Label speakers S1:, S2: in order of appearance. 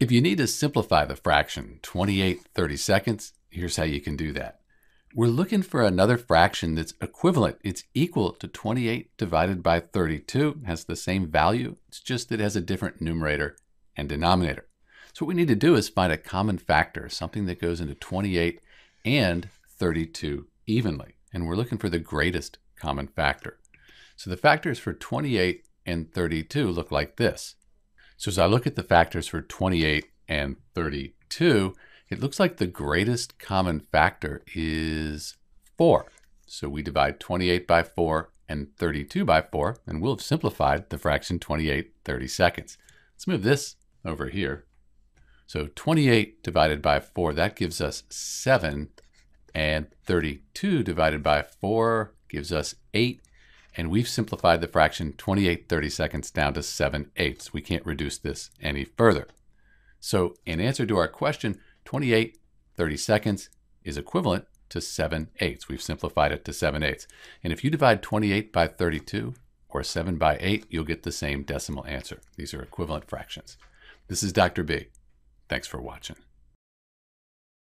S1: If you need to simplify the fraction 28 30 seconds, here's how you can do that. We're looking for another fraction that's equivalent. It's equal to 28 divided by 32, has the same value. It's just that it has a different numerator and denominator. So what we need to do is find a common factor, something that goes into 28 and 32 evenly. And we're looking for the greatest common factor. So the factors for 28 and 32 look like this. So as I look at the factors for 28 and 32, it looks like the greatest common factor is 4. So we divide 28 by 4 and 32 by 4, and we'll have simplified the fraction 28 30 seconds. Let's move this over here. So 28 divided by 4, that gives us 7, and 32 divided by 4 gives us 8, and we've simplified the fraction 28 30 seconds down to 7 eighths. We can't reduce this any further. So in answer to our question, 28 30 seconds is equivalent to 7 eighths. We've simplified it to 7 eighths. And if you divide 28 by 32 or 7 by 8, you'll get the same decimal answer. These are equivalent fractions. This is Dr. B. Thanks for watching.